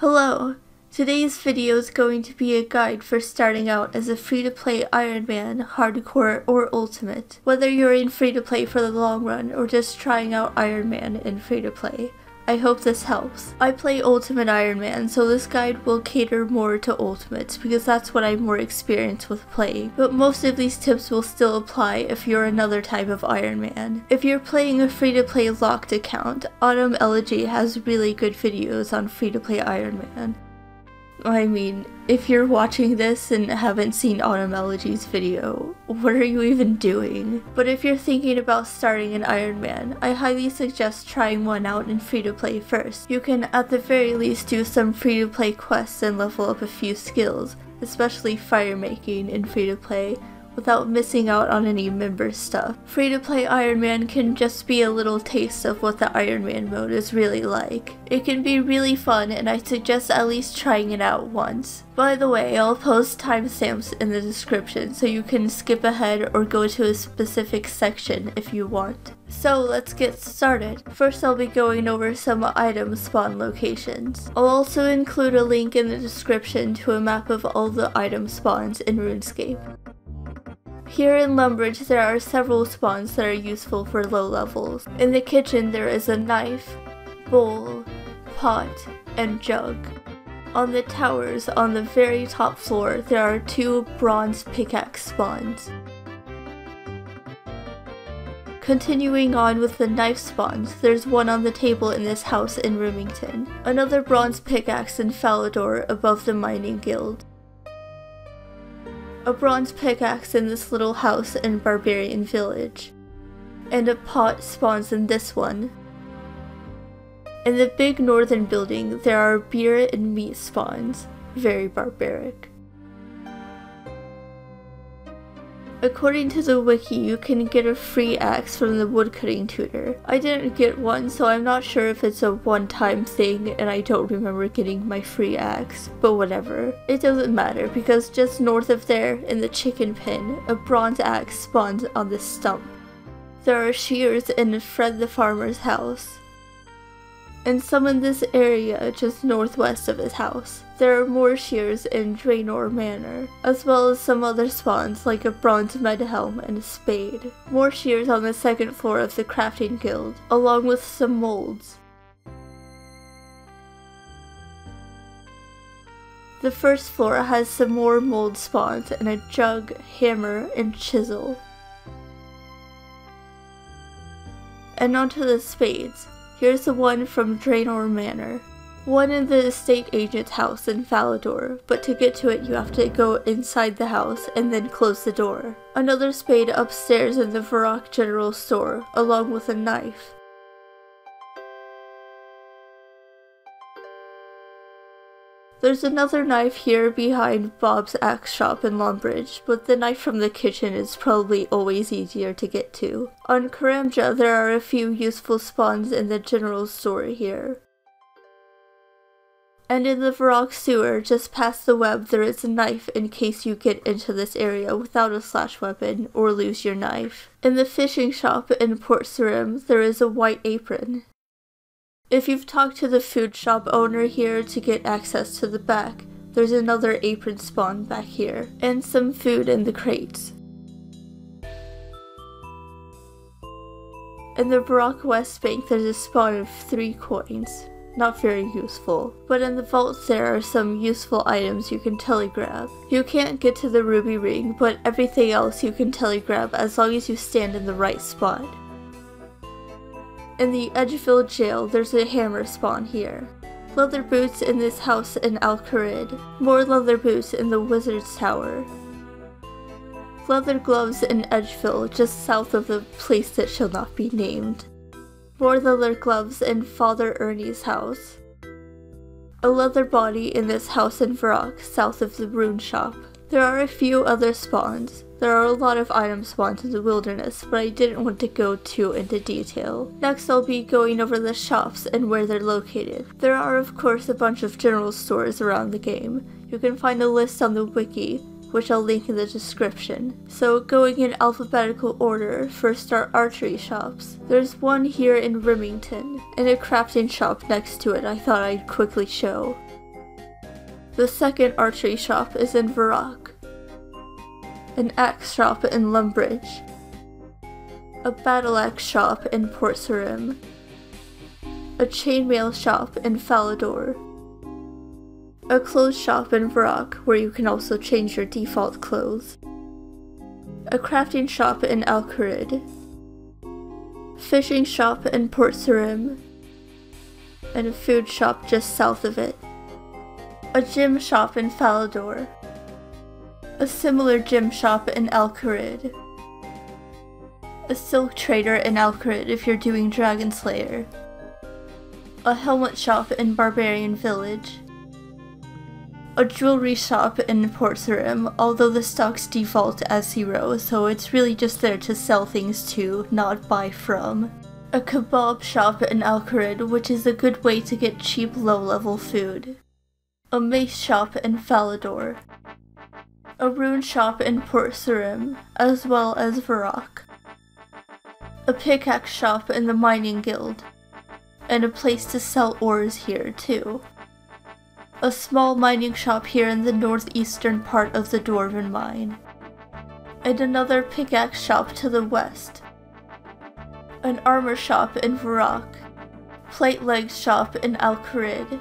Hello! Today's video is going to be a guide for starting out as a free-to-play Iron Man, Hardcore, or Ultimate. Whether you're in free-to-play for the long run or just trying out Iron Man in free-to-play. I hope this helps. I play Ultimate Iron Man, so this guide will cater more to Ultimates because that's what I'm more experienced with playing, but most of these tips will still apply if you're another type of Iron Man. If you're playing a free-to-play locked account, Autumn Elegy has really good videos on free-to-play Iron Man. I mean, if you're watching this and haven't seen Autumn video, what are you even doing? But if you're thinking about starting an Iron Man, I highly suggest trying one out in free-to-play first. You can at the very least do some free-to-play quests and level up a few skills, especially fire making in free-to-play, without missing out on any member stuff. Free-to-play Iron Man can just be a little taste of what the Iron Man mode is really like. It can be really fun and I suggest at least trying it out once. By the way, I'll post timestamps in the description so you can skip ahead or go to a specific section if you want. So let's get started. First I'll be going over some item spawn locations. I'll also include a link in the description to a map of all the item spawns in RuneScape. Here in Lumbridge there are several spawns that are useful for low levels. In the kitchen there is a knife, bowl, pot, and jug. On the towers on the very top floor there are two bronze pickaxe spawns. Continuing on with the knife spawns, there's one on the table in this house in Rimmington, another bronze pickaxe in Falador above the mining guild a bronze pickaxe in this little house in Barbarian Village, and a pot spawns in this one. In the big northern building, there are beer and meat spawns, very barbaric. According to the wiki, you can get a free axe from the woodcutting tutor. I didn't get one, so I'm not sure if it's a one-time thing and I don't remember getting my free axe, but whatever. It doesn't matter because just north of there, in the chicken pen, a bronze axe spawns on the stump. There are shears in Fred the farmer's house and some in this area just northwest of his house. There are more shears in Draynor Manor, as well as some other spawns like a bronze medhelm and a spade. More shears on the second floor of the crafting guild, along with some molds. The first floor has some more mold spawns and a jug, hammer, and chisel. And onto the spades. Here's the one from Draynor Manor. One in the estate agent's house in Falador, but to get to it you have to go inside the house and then close the door. Another spade upstairs in the Varrock General Store, along with a knife. There's another knife here behind Bob's axe shop in Lumbridge, but the knife from the kitchen is probably always easier to get to. On Karamja there are a few useful spawns in the general store here. And in the Varrock sewer, just past the web, there is a knife in case you get into this area without a slash weapon or lose your knife. In the fishing shop in Port Sarim, there is a white apron. If you've talked to the food shop owner here to get access to the back, there's another apron spawn back here, and some food in the crates. In the Varrock West Bank there's a spawn of three coins. Not very useful, but in the vaults there are some useful items you can telegrab. You can't get to the ruby ring, but everything else you can telegrab as long as you stand in the right spot. In the Edgeville jail, there's a hammer spawn here. Leather boots in this house in Al More leather boots in the Wizard's Tower. Leather gloves in Edgeville, just south of the place that shall not be named. More leather gloves in Father Urhney's house. A leather body in this house in Varrock, south of the rune shop. There are a few other spawns. There are a lot of item spawns in the wilderness, but I didn't want to go too into detail. Next I'll be going over the shops and where they're located. There are of course a bunch of general stores around the game. You can find a list on the wiki, which I'll link in the description. So going in alphabetical order, first are archery shops. There's one here in Rimmington, and a crafting shop next to it I thought I'd quickly show. The second archery shop is in Varrock. An axe shop in Lumbridge. A battle axe shop in Port Sarim. A chainmail shop in Falador. A clothes shop in Varrock where you can also change your default clothes. A crafting shop in Al Kharid. Fishing shop in Port Sarim. And a food shop just south of it. A gym shop in Falador. A similar gym shop in Al Kharid. A silk trader in Al Kharid if you're doing Dragon Slayer. A helmet shop in Barbarian Village. A jewelry shop in Port Sarim, although the stocks default as zero, so it's really just there to sell things to, not buy from. A kebab shop in Al Kharid, which is a good way to get cheap low-level food a mace shop in Falador, a rune shop in Port Sarim, as well as Varrock, a pickaxe shop in the Mining Guild, and a place to sell ores here too. A small mining shop here in the northeastern part of the Dwarven Mine, and another pickaxe shop to the west, an armor shop in Varrock, plate legs shop in Al Kharid,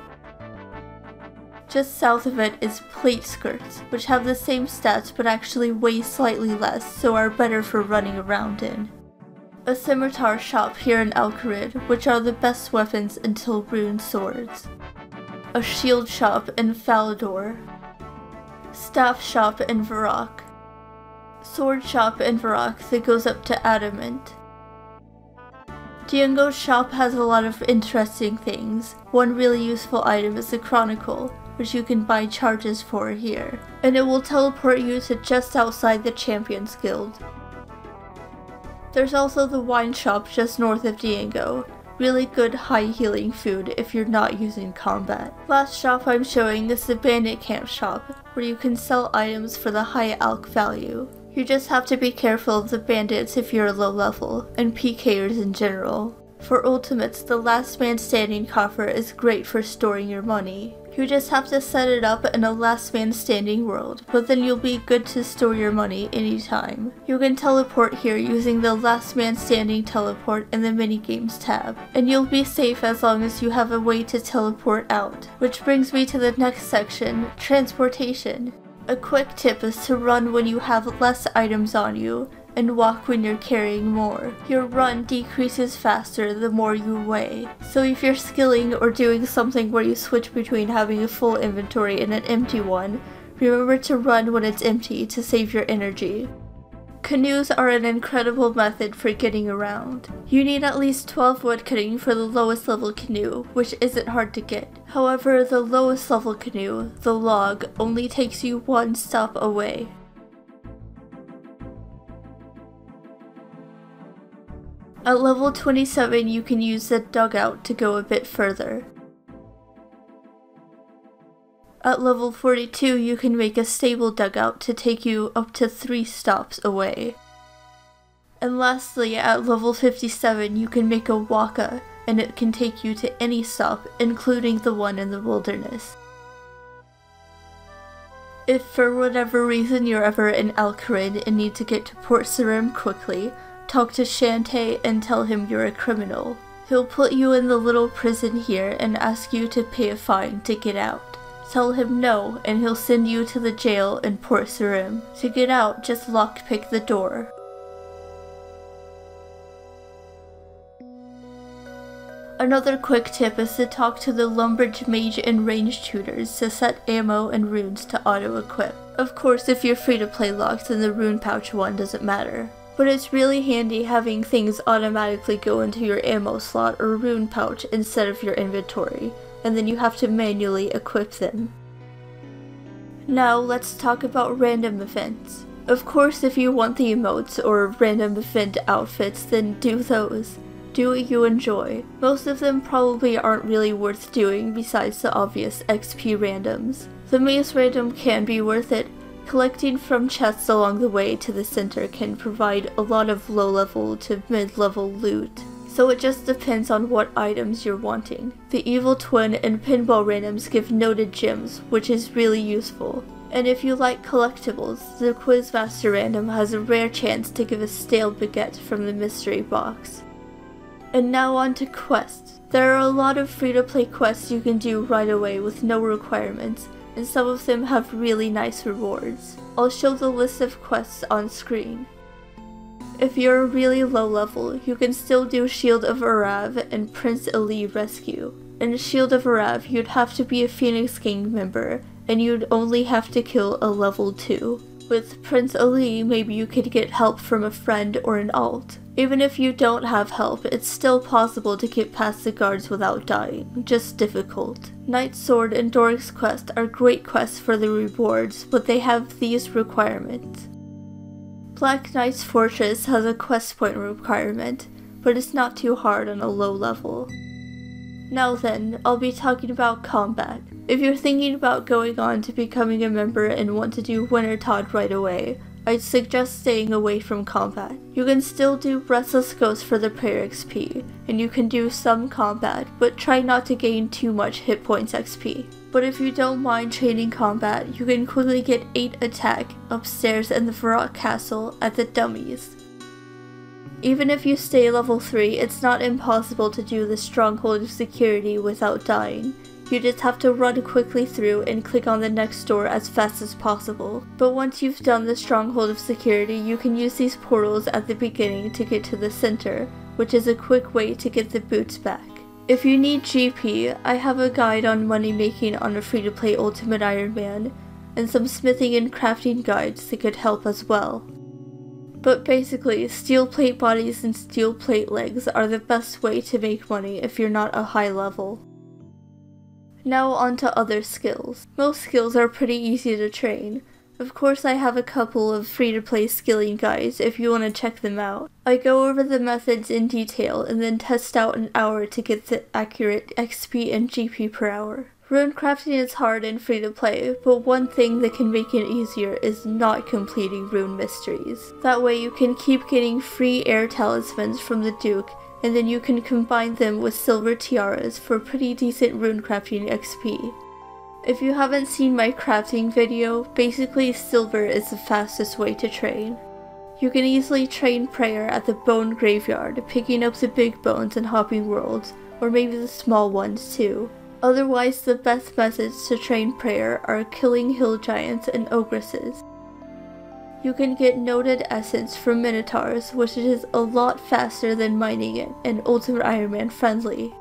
just south of it is plate skirts, which have the same stats but actually weigh slightly less, so are better for running around in. A scimitar shop here in Al Kharid, which are the best weapons until rune swords. A shield shop in Falador. Staff shop in Varrock. Sword shop in Varrock that goes up to Adamant. Diango's shop has a lot of interesting things. One really useful item is the Chronicle, which you can buy charges for here, and it will teleport you to just outside the Champions Guild. There's also the wine shop just north of Diango, really good high healing food if you're not using combat. Last shop I'm showing is the bandit camp shop, where you can sell items for the high alch value. You just have to be careful of the bandits if you're low level, and PKers in general. For ultimates, the last man standing coffer is great for storing your money. You just have to set it up in a last man standing world, but then you'll be good to store your money anytime. You can teleport here using the last man standing teleport in the minigames tab, and you'll be safe as long as you have a way to teleport out. Which brings me to the next section, transportation. A quick tip is to run when you have less items on you, and walk when you're carrying more. Your run decreases faster the more you weigh. So if you're skilling or doing something where you switch between having a full inventory and an empty one, remember to run when it's empty to save your energy. Canoes are an incredible method for getting around. You need at least 12 woodcutting for the lowest level canoe, which isn't hard to get. However, the lowest level canoe, the log, only takes you one stop away. At level 27 you can use the dugout to go a bit further. At level 42 you can make a stable dugout to take you up to 3 stops away. And lastly, at level 57 you can make a waka, and it can take you to any stop, including the one in the wilderness. If for whatever reason you're ever in Al Kharid and need to get to Port Sarim quickly, Talk to Shantay and tell him you're a criminal. He'll put you in the little prison here and ask you to pay a fine to get out. Tell him no, and he'll send you to the jail in Port Sarim. To get out, just lockpick the door. Another quick tip is to talk to the Lumbridge mage and range tutors to set ammo and runes to auto-equip. Of course, if you're free to play locked, then the rune pouch one doesn't matter but it's really handy having things automatically go into your ammo slot or rune pouch instead of your inventory, and then you have to manually equip them. Now let's talk about random events. Of course if you want the emotes or random event outfits then do those. Do what you enjoy. Most of them probably aren't really worth doing besides the obvious XP randoms. The maze random can be worth it, Collecting from chests along the way to the center can provide a lot of low-level to mid-level loot. so it just depends on what items you're wanting. The Evil Twin and Pinball randoms give noted gems, which is really useful. And if you like collectibles, the Quizmaster random has a rare chance to give a stale baguette from the mystery box. And now on to quests. There are a lot of free-to-play quests you can do right away with no requirements, and some of them have really nice rewards. I'll show the list of quests on screen. If you're really low level, you can still do Shield of Arrav and Prince Ali Rescue. In Shield of Arrav, you'd have to be a Phoenix Gang member, and you'd only have to kill a level 2. With Prince Ali, maybe you could get help from a friend or an alt. Even if you don't have help, it's still possible to get past the guards without dying, just difficult. Knight's Sword and Doric's Quest are great quests for the rewards, but they have these requirements. Black Knight's Fortress has a quest point requirement, but it's not too hard on a low level. Now then, I'll be talking about combat. If you're thinking about going on to becoming a member and want to do Wintertodt right away, I'd suggest staying away from combat. You can still do Restless Ghost for the prayer XP, and you can do some combat, but try not to gain too much hit points XP. But if you don't mind training combat, you can quickly get 8 attack upstairs in the Varrock Castle at the dummies. Even if you stay level 3, it's not impossible to do the Stronghold of Security without dying. You just have to run quickly through and click on the next door as fast as possible. But once you've done the Stronghold of Security, you can use these portals at the beginning to get to the center, which is a quick way to get the boots back. If you need GP, I have a guide on money making on a free-to-play Ultimate Iron Man, and some smithing and crafting guides that could help as well. But basically, steel plate bodies and steel plate legs are the best way to make money if you're not a high level. Now on to other skills. Most skills are pretty easy to train. Of course I have a couple of free-to-play skilling guides if you want to check them out. I go over the methods in detail and then test out an hour to get the accurate XP and GP per hour. Rune crafting is hard and free to play, but one thing that can make it easier is not completing rune mysteries. That way you can keep getting free air talismans from the Duke, and then you can combine them with silver tiaras for pretty decent rune crafting XP. If you haven't seen my crafting video, basically silver is the fastest way to train. You can easily train prayer at the bone graveyard, picking up the big bones and hopping worlds, or maybe the small ones too. Otherwise, the best methods to train prayer are killing hill giants and ogresses. You can get noted essence from minotaurs, which is a lot faster than mining it and Ultimate Iron Man friendly.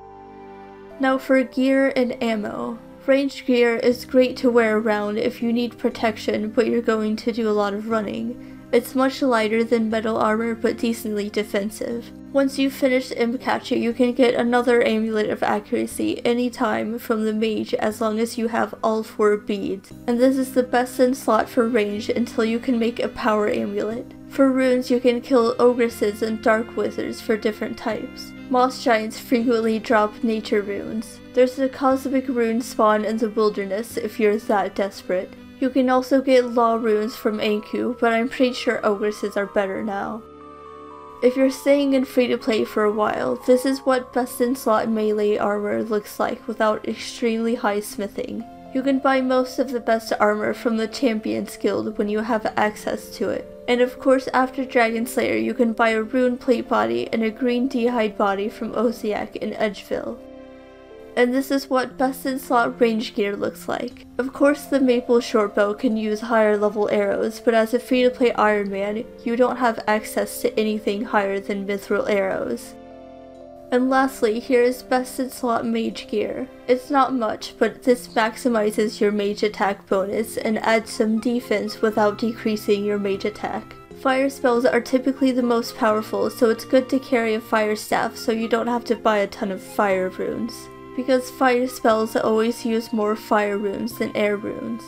Now for gear and ammo. Ranged gear is great to wear around if you need protection but you're going to do a lot of running. It's much lighter than metal armor but decently defensive. Once you've finished Imp-Catcher, you can get another Amulet of Accuracy anytime from the mage as long as you have all four beads, and this is the best in slot for range until you can make a power amulet. For runes, you can kill ogresses and dark wizards for different types. Moss giants frequently drop nature runes. There's a cosmic rune spawn in the wilderness if you're that desperate. You can also get law runes from Ankou, but I'm pretty sure ogresses are better now. If you're staying in free-to-play for a while, this is what best in slot melee armor looks like without extremely high smithing. You can buy most of the best armor from the Champions Guild when you have access to it. And of course after Dragon Slayer you can buy a rune plate body and a green d'hide body from Oziach in Edgeville and this is what best in slot range gear looks like. Of course the maple shortbow can use higher level arrows, but as a free to play Iron Man, you don't have access to anything higher than mithril arrows. And lastly, here is best in slot mage gear. It's not much, but this maximizes your mage attack bonus and adds some defense without decreasing your mage attack. Fire spells are typically the most powerful, so it's good to carry a fire staff so you don't have to buy a ton of fire runes because fire spells always use more fire runes than air runes.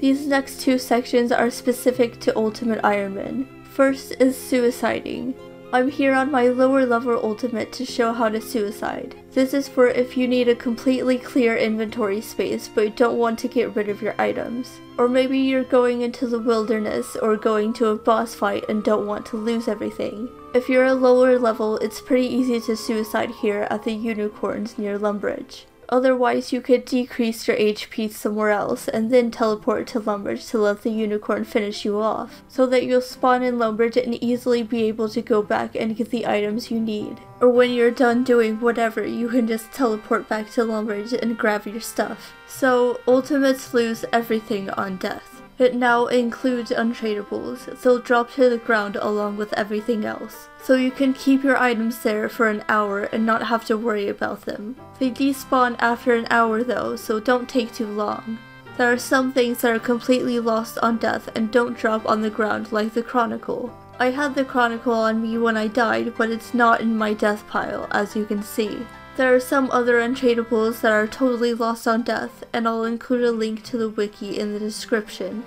These next two sections are specific to Ultimate Iron Man. First is suiciding. I'm here on my lower level ultimate to show how to suicide. This is for if you need a completely clear inventory space but don't want to get rid of your items. Or maybe you're going into the wilderness or going to a boss fight and don't want to lose everything. If you're a lower level, it's pretty easy to suicide here at the unicorns near Lumbridge. Otherwise, you could decrease your HP somewhere else and then teleport to Lumbridge to let the unicorn finish you off, so that you'll spawn in Lumbridge and easily be able to go back and get the items you need. Or when you're done doing whatever, you can just teleport back to Lumbridge and grab your stuff. So, ultimates lose everything on death. It now includes untradables, they'll drop to the ground along with everything else. So you can keep your items there for an hour and not have to worry about them. They despawn after an hour though, so don't take too long. There are some things that are completely lost on death and don't drop on the ground like the Chronicle. I had the Chronicle on me when I died, but it's not in my death pile, as you can see. There are some other untradables that are totally lost on death, and I'll include a link to the wiki in the description.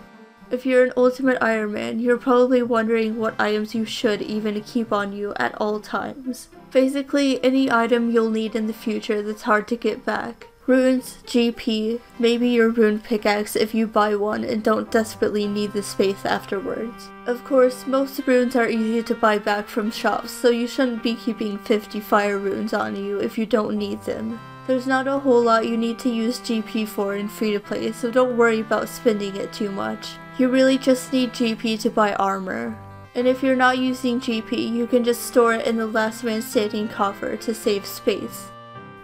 If you're an Ultimate Iron Man, you're probably wondering what items you should even keep on you at all times. Basically, any item you'll need in the future that's hard to get back. Runes, GP, maybe your rune pickaxe if you buy one and don't desperately need the space afterwards. Of course, most runes are easy to buy back from shops, so you shouldn't be keeping 50 fire runes on you if you don't need them. There's not a whole lot you need to use GP for in free-to-play, so don't worry about spending it too much. You really just need GP to buy armor. And if you're not using GP, you can just store it in the last man standing coffer to save space.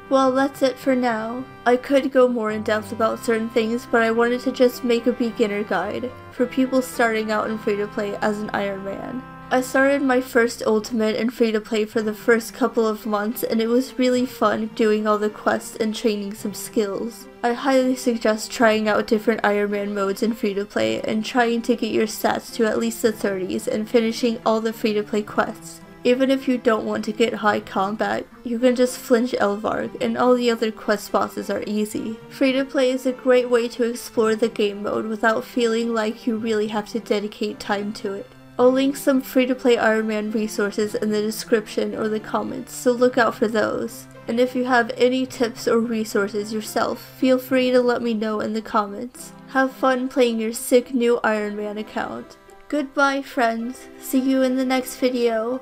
Well, that's it for now. I could go more in depth about certain things, but I wanted to just make a beginner guide for people starting out in free-to-play as an Iron Man. I started my first Ultimate in free-to-play for the first couple of months and it was really fun doing all the quests and training some skills. I highly suggest trying out different Iron Man modes in free-to-play and trying to get your stats to at least the 30s and finishing all the free-to-play quests. Even if you don't want to get high combat, you can just flinch Elvarg, and all the other quest bosses are easy. Free to play is a great way to explore the game mode without feeling like you really have to dedicate time to it. I'll link some free to play Iron Man resources in the description or the comments, so look out for those. And if you have any tips or resources yourself, feel free to let me know in the comments. Have fun playing your sick new Iron Man account. Goodbye friends, see you in the next video.